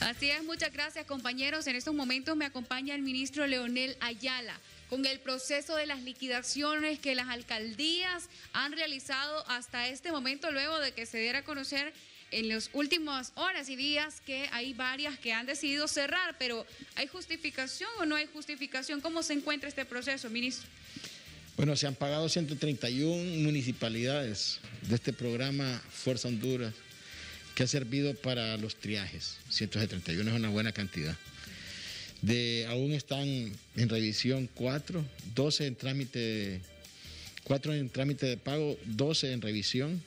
Así es, muchas gracias compañeros. En estos momentos me acompaña el ministro Leonel Ayala con el proceso de las liquidaciones que las alcaldías han realizado hasta este momento, luego de que se diera a conocer en las últimas horas y días que hay varias que han decidido cerrar, pero ¿hay justificación o no hay justificación? ¿Cómo se encuentra este proceso, ministro? Bueno, se han pagado 131 municipalidades de este programa Fuerza Honduras, que ha servido para los triajes. 131 es una buena cantidad. De, aún están en revisión cuatro, 12 en trámite, cuatro en trámite de pago, 12 en revisión.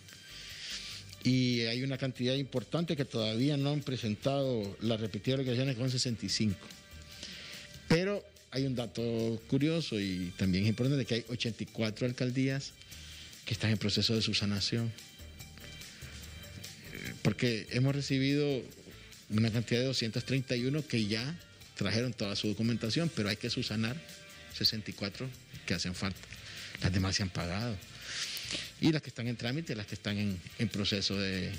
Y hay una cantidad importante que todavía no han presentado las repetidas obligaciones con 65. Pero hay un dato curioso y también importante que hay 84 alcaldías que están en proceso de subsanación. Porque hemos recibido una cantidad de 231 que ya trajeron toda su documentación, pero hay que subsanar 64 que hacen falta. Las demás se han pagado. Y las que están en trámite, las que están en, proceso de,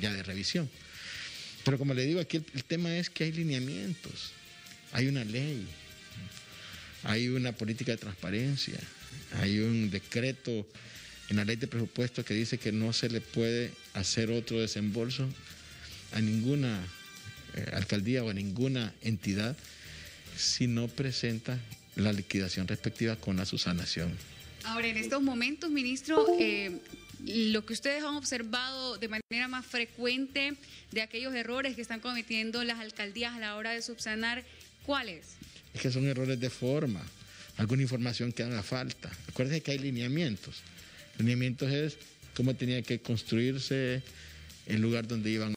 ya de revisión. Pero como le digo, aquí el, tema es que hay lineamientos, hay una ley, hay una política de transparencia, hay un decreto en la ley de presupuesto que dice que no se le puede hacer otro desembolso a ninguna eh, alcaldía o a ninguna entidad si no presenta la liquidación respectiva con la subsanación. Ahora, en estos momentos, ministro, eh, lo que ustedes han observado de manera más frecuente de aquellos errores que están cometiendo las alcaldías a la hora de subsanar, ¿cuáles? Es que son errores de forma, alguna información que haga falta. Acuérdense que hay lineamientos. Lineamientos es cómo tenía que construirse el lugar donde iban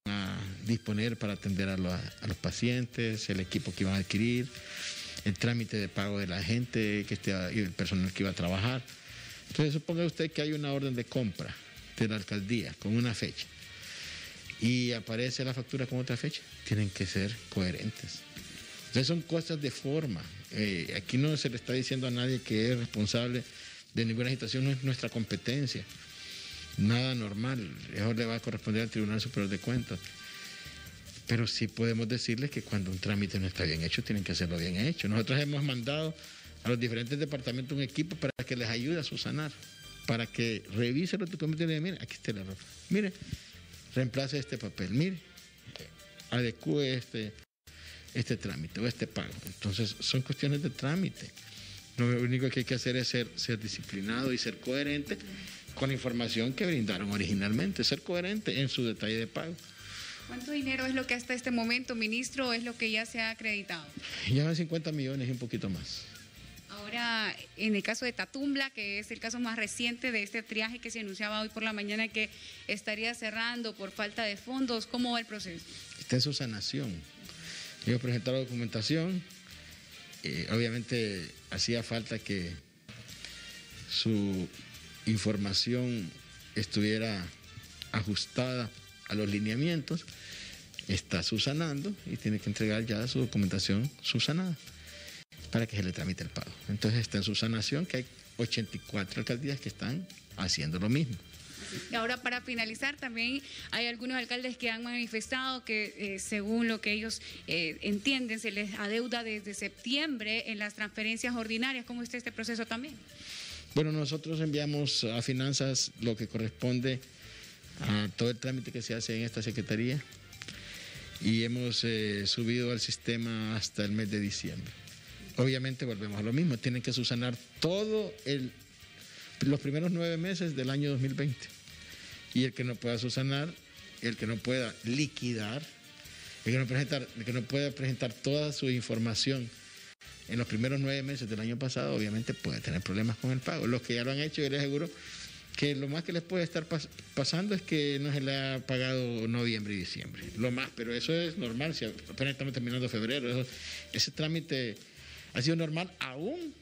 disponer para atender a, los pacientes, el equipo que iban a adquirir, el trámite de pago de la gente que esté, y el personal que iba a trabajar. Entonces suponga usted que hay una orden de compra de la alcaldía con una fecha y aparece la factura con otra fecha, tienen que ser coherentes. Entonces son cosas de forma. Eh, aquí no se le está diciendo a nadie que es responsable de ninguna situación, no es nuestra competencia. Nada normal. Eso le va a corresponder al Tribunal Superior de Cuentas. Pero sí podemos decirles que cuando un trámite no está bien hecho, tienen que hacerlo bien hecho. Nosotros hemos mandado a los diferentes departamentos un equipo para que les ayude a subsanar, para que revise los documentos y digan, mire, aquí está el error. Mire, reemplace este papel, mire, adecue este, este trámite o este pago. Entonces, son cuestiones de trámite. Lo único que hay que hacer es ser, ser disciplinado y ser coherente con la información que brindaron originalmente, ser coherente en su detalle de pago. ¿Cuánto dinero es lo que hasta este momento, ministro, es lo que ya se ha acreditado? Ya 50 millones y un poquito más. Ahora, en el caso de Tatumbla, que es el caso más reciente de este triaje que se anunciaba hoy por la mañana que estaría cerrando por falta de fondos, ¿cómo va el proceso? Está en su sanación. Ellos presentaron la documentación. Eh, obviamente hacía falta que su información estuviera ajustada a los lineamientos está subsanando y tiene que entregar ya su documentación subsanada para que se le tramite el pago. Entonces está en subsanación que hay 84 alcaldías que están haciendo lo mismo. Y ahora para finalizar también hay algunos alcaldes que han manifestado que eh, según lo que ellos eh, entienden se les adeuda desde septiembre en las transferencias ordinarias. ¿Cómo está este proceso también? Bueno, nosotros enviamos a finanzas lo que corresponde a todo el trámite que se hace en esta secretaría y hemos eh, subido al sistema hasta el mes de diciembre. Obviamente volvemos a lo mismo, tienen que subsanar todo el, los primeros nueve meses del año 2020. Y el que no pueda subsanar, el que no pueda liquidar, el que no, presentar, el que no pueda presentar toda su información en los primeros nueve meses del año pasado, obviamente puede tener problemas con el pago. Los que ya lo han hecho, yo les aseguro que lo más que les puede estar pasando es que no se le ha pagado noviembre y diciembre. Lo más, pero eso es normal, si apenas estamos terminando febrero. ese trámite ha sido normal aún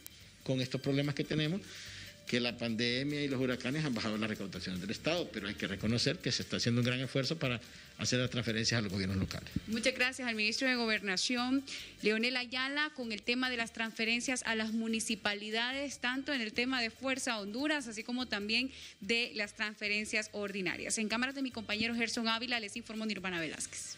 con estos problemas que tenemos que la pandemia y los huracanes han bajado las recaudaciones del Estado, pero hay que reconocer que se está haciendo un gran esfuerzo para hacer las transferencias a los gobiernos locales. Muchas gracias al ministro de Gobernación, Leonel Ayala, con el tema de las transferencias a las municipalidades, tanto en el tema de Fuerza Honduras, así como también de las transferencias ordinarias. En cámaras de mi compañero Gerson Ávila les informó Nirvana Velázquez.